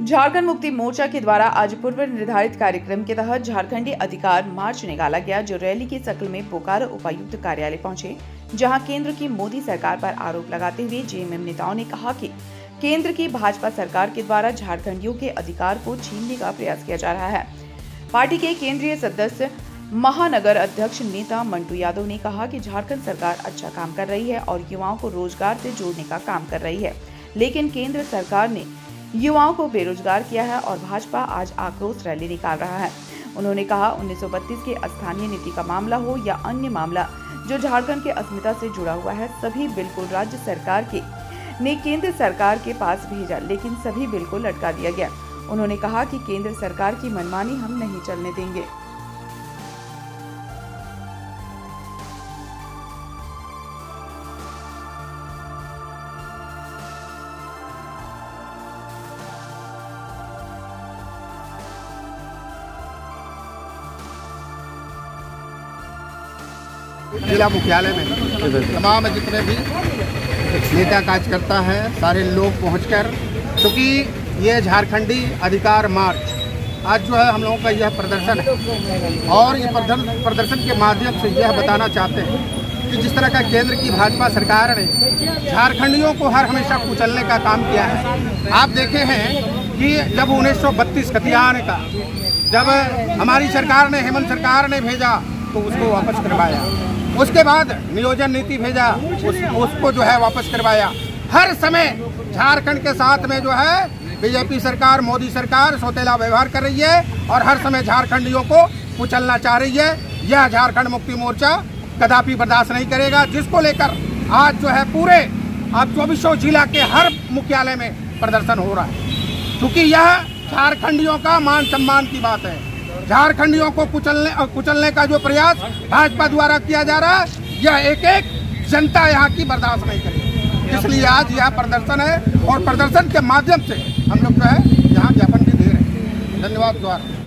झारखंड मुक्ति मोर्चा के द्वारा आज पूर्व निर्धारित कार्यक्रम के तहत झारखंडी अधिकार मार्च निकाला गया, जो रैली की शक्ल में बोकारो उपायुक्त कार्यालय पहुँचे, जहाँ केंद्र की मोदी सरकार पर आरोप लगाते हुए जेएमएम नेताओं ने कहा कि केंद्र की भाजपा सरकार के द्वारा झारखंडियों के अधिकार को छीनने का प्रयास किया जा रहा है। पार्टी के केंद्रीय सदस्य, महानगर अध्यक्ष नेता मंटू यादव ने कहा कि झारखंड सरकार अच्छा काम कर रही है और युवाओं को रोज़गार से जोड़ने का काम कर रही है, लेकिन केंद्र सरकार ने युवाओं को बेरोजगार किया है और भाजपा आज आक्रोश रैली निकाल रहा है। उन्होंने कहा 1932 के स्थानीय नीति का मामला हो या अन्य मामला, जो झारखंड के अस्मिता से जुड़ा हुआ है, सभी बिल को राज्य सरकार के, ने केंद्र सरकार के पास भेजा, लेकिन सभी बिल को लटका दिया गया। उन्होंने कहा कि केंद्र सरकार की मनमानी हम नहीं चलने देंगे। जिला मुख्यालय में। तमाम जितने भी नेता कार्यकर्ता है, सारे लोग पहुंचकर, क्योंकि ये झारखंडी अधिकार मार्च, आज जो है हम लोगों का यह प्रदर्शन है। और ये प्रदर्शन के माध्यम से यह बताना चाहते हैं कि जिस तरह का केंद्र की भाजपा सरकार ने झारखंडियों को हर हमेशा कुचलने का काम किया है, आप देखे हैं कि जब उन्नीस सौ कतियान का, जब हमारी सरकार ने, हेमंत सरकार ने भेजा तो उसको वापस करवाया। उसके बाद नियोजन नीति भेजा उस, उसको जो है वापस करवाया। हर समय झारखंड के साथ में जो है बीजेपी सरकार मोदी सरकार सौतेला व्यवहार कर रही है और हर समय झारखंडियों को कुचलना चाह रही है। यह झारखंड मुक्ति मोर्चा कदापि बर्दाश्त नहीं करेगा जिसको लेकर आज जो है पूरे अब चौबीसों जिला के हर मुख्यालय में प्रदर्शन हो रहा है। क्योंकि यह झारखंडियों का मान सम्मान की बात है। झारखंडियों को कुचलने कुचलने का जो प्रयास भाजपा द्वारा किया जा रहा है, यह एक एक जनता यहाँ की बर्दाश्त नहीं करेगी। इसलिए आज यह प्रदर्शन है और प्रदर्शन के माध्यम से हम लोग जो है यहाँ ज्ञापन भी दे रहे हैं। धन्यवाद द्वारा